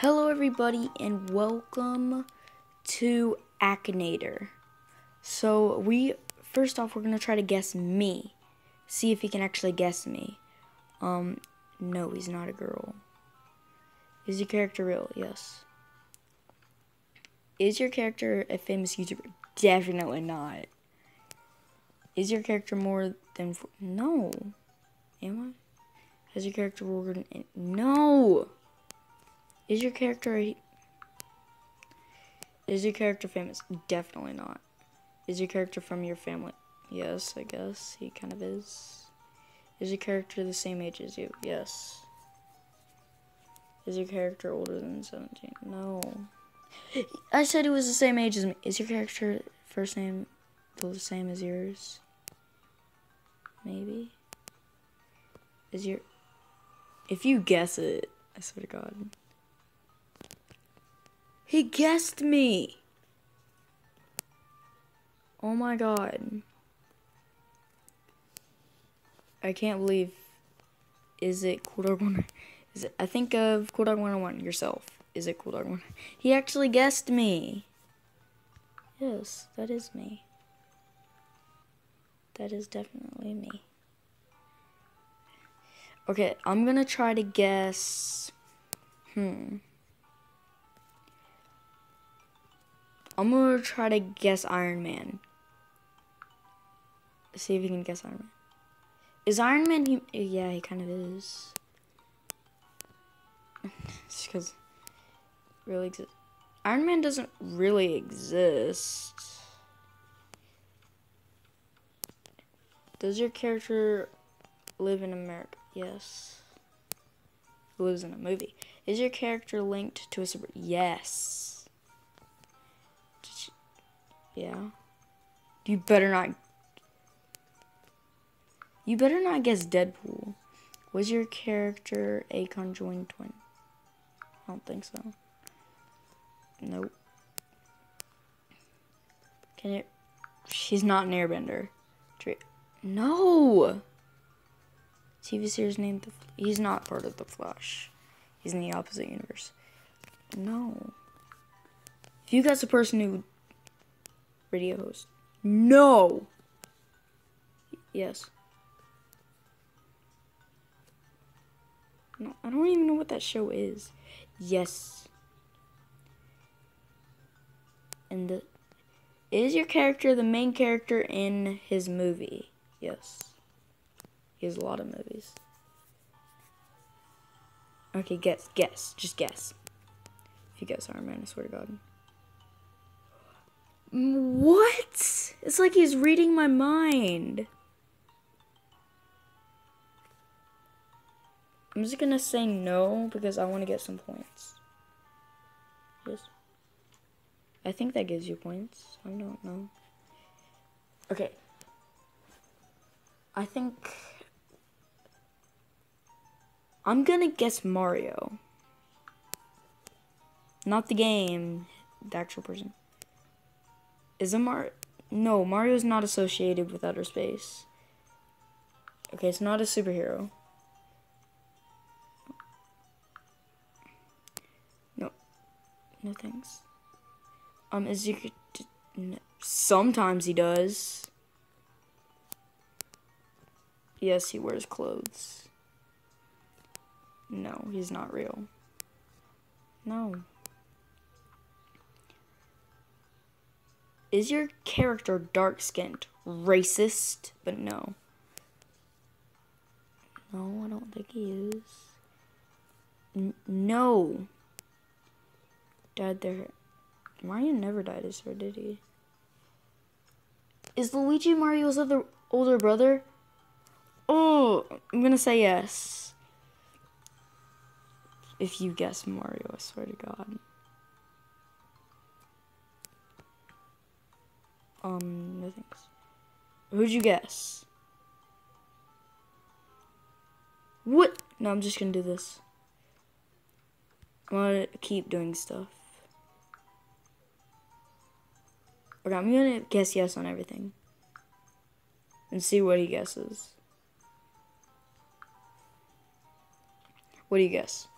Hello, everybody, and welcome to Akinator. So, we first off, we're gonna try to guess me, see if he can actually guess me. Um, no, he's not a girl. Is your character real? Yes. Is your character a famous YouTuber? Definitely not. Is your character more than no? Am I? Has your character worked in? No. Is your character. Is your character famous? Definitely not. Is your character from your family? Yes, I guess he kind of is. Is your character the same age as you? Yes. Is your character older than 17? No. I said it was the same age as me. Is your character first name the same as yours? Maybe. Is your... If you guess it, I swear to God. He guessed me. Oh my god. I can't believe. Is it Cool Dog One? Is it? I think of Cool Dog 101 yourself. Is it Cool Dog One? He actually guessed me. Yes, that is me. That is definitely me. Okay, I'm gonna try to guess. Hmm. I'm gonna try to guess Iron Man. See if you can guess Iron Man. Is Iron Man? He, yeah, he kind of is. Just because really exist. Iron Man doesn't really exist. Does your character live in America? Yes. Lives in a movie. Is your character linked to a super? Yes. Yeah. You better not. You better not guess Deadpool. Was your character a conjoined twin? I don't think so. Nope. Can it? She's not an airbender. No! TV series named the. He's not part of the Flash. He's in the opposite universe. No. If you guess a person who radio host. No. Yes. No, I don't even know what that show is. Yes. And the is your character the main character in his movie? Yes. He has a lot of movies. Okay, guess, guess, just guess. If you guess Iron Man, I swear to God. What? It's like he's reading my mind. I'm just gonna say no because I want to get some points. Yes. I think that gives you points. I don't know. Okay. I think I'm gonna guess Mario. Not the game, the actual person. Is a Mar? No, Mario's not associated with outer space. Okay, it's not a superhero. No, no thanks. Um, is could, Sometimes he does. Yes, he wears clothes. No, he's not real. No. Is your character dark skinned? Racist? But no. No, I don't think he is. N no. Died there. Mario never died as her, did he? Is Luigi Mario's other older brother? Oh, I'm gonna say yes. If you guess Mario, I swear to God. Um, no thanks. Who'd you guess? What? No, I'm just gonna do this. I'm gonna keep doing stuff. Okay, I'm gonna guess yes on everything. And see what he guesses. What do you guess?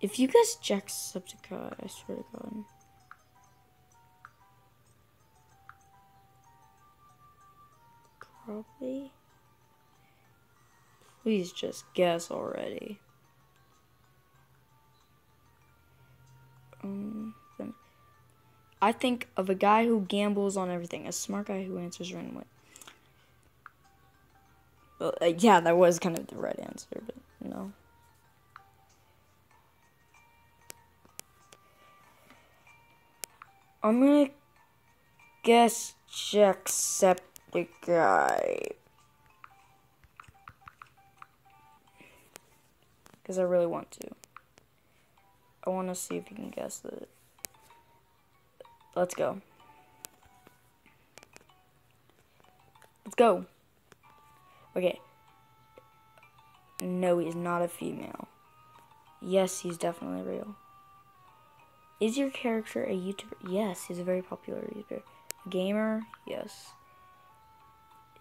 If you guess Jacksepticeye, I swear to God. Probably. Please just guess already. Um, I think of a guy who gambles on everything, a smart guy who answers randomly. Well, uh, yeah, that was kind of the right answer, but no. I'm gonna guess Jacksepticeye. Because I really want to. I want to see if you can guess it. Let's go. Let's go. Okay. No, he's not a female. Yes, he's definitely real. Is your character a YouTuber? Yes, he's a very popular YouTuber. Gamer? Yes.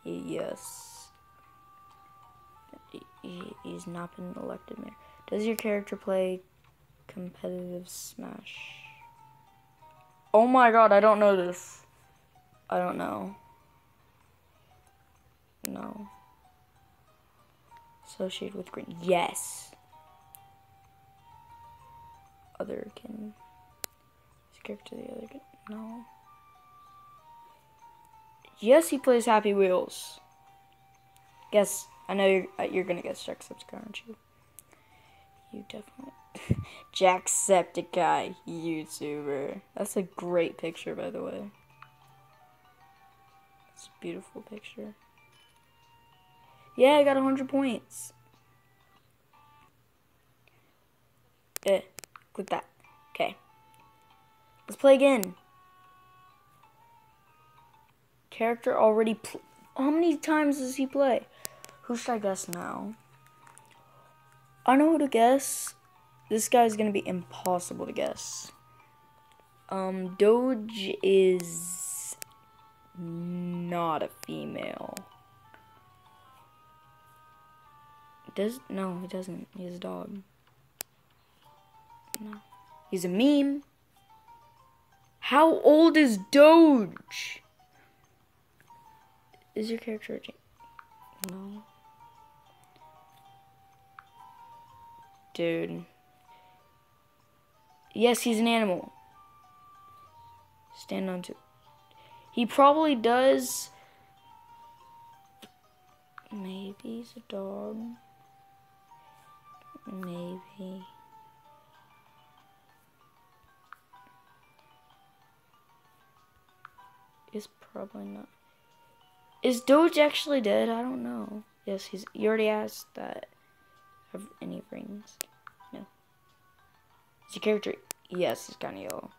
Yes. He, he's not been elected mayor. Does your character play competitive Smash? Oh my god, I don't know this. I don't know. No. Associated with green. Yes. Other can to the other. No. Yes, he plays Happy Wheels. Guess I know you're uh, you're gonna guess Jacksepticeye, aren't you? You definitely Jacksepticeye YouTuber. That's a great picture, by the way. It's a beautiful picture. Yeah, I got 100 points. Eh, click that. Let's play again. Character already How many times does he play? Who should I guess now? I know who to guess. This guy's gonna be impossible to guess. Um, Doge is not a female. Does no, he doesn't. He's a dog. No, he's a meme. How old is Doge? Is your character a No. Dude. Yes, he's an animal. Stand on two. He probably does. Maybe he's a dog. Maybe. Probably not. Is Doge actually dead? I don't know. Yes, he's. You already asked that. Have any rings? No. Is your character? Yes, he's kind of yellow.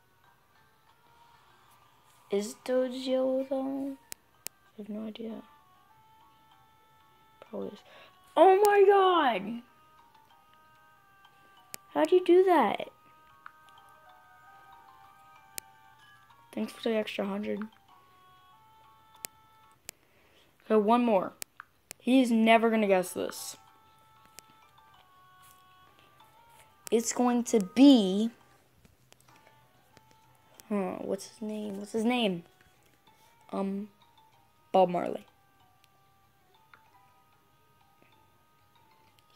Is Doge yellow though? I have no idea. Probably is. Oh my god! How do you do that? Thanks for the extra hundred. Okay, one more. He's never gonna guess this. It's going to be. Huh, what's his name? What's his name? Um, Bob Marley.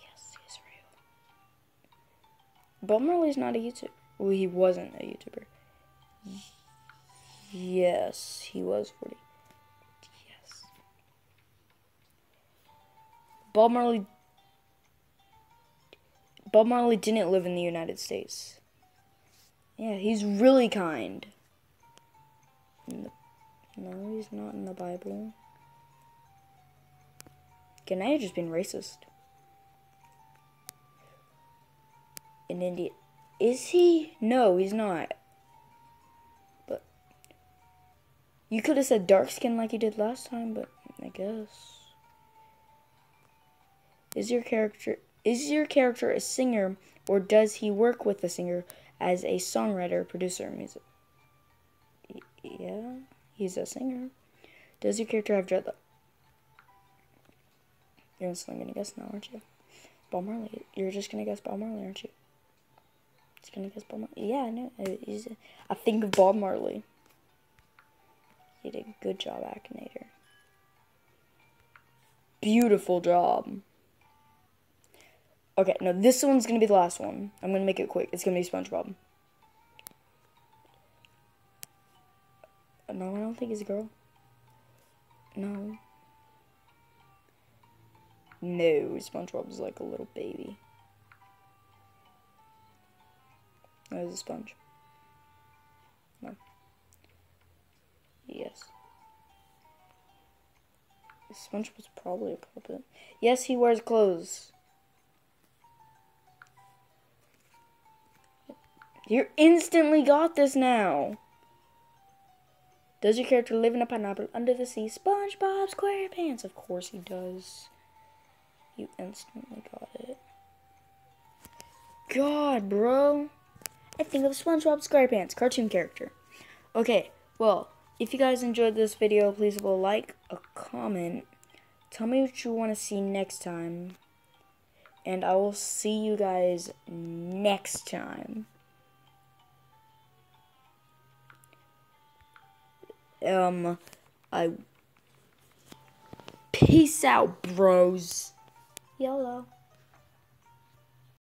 Yes, he's real. Bob Marley's not a YouTuber. Well, he wasn't a YouTuber. Yes, he was 40. Bob Marley Bob Marley didn't live in the United States. Yeah, he's really kind. No, he's not in the Bible. Okay, you're just being racist. In India. Is he? No, he's not. But you could have said dark skin like you did last time, but I guess. Is your character is your character a singer, or does he work with the singer as a songwriter, producer, music? Yeah, he's a singer. Does your character have dreadlocks? You're instantly gonna guess now, aren't you? Bob Marley. You're just gonna guess Bob Marley, aren't you? It's gonna guess Bob Marley. Yeah, I know. Uh, I think of Bob Marley. You did a good job, Akinator. Beautiful job. Okay, no, this one's gonna be the last one. I'm gonna make it quick. It's gonna be SpongeBob. No, I don't think he's a girl. No. No, SpongeBob is like a little baby. There's a sponge. No. Yes. SpongeBob's probably a puppet. Yes, he wears clothes. You instantly got this now. Does your character live in a pineapple under the sea? SpongeBob SquarePants. Of course he does. You instantly got it. God, bro. I think of SpongeBob SquarePants, cartoon character. Okay, well, if you guys enjoyed this video, please leave a like, a comment. Tell me what you want to see next time. And I will see you guys next time. Um, I. Peace out, bros. YOLO.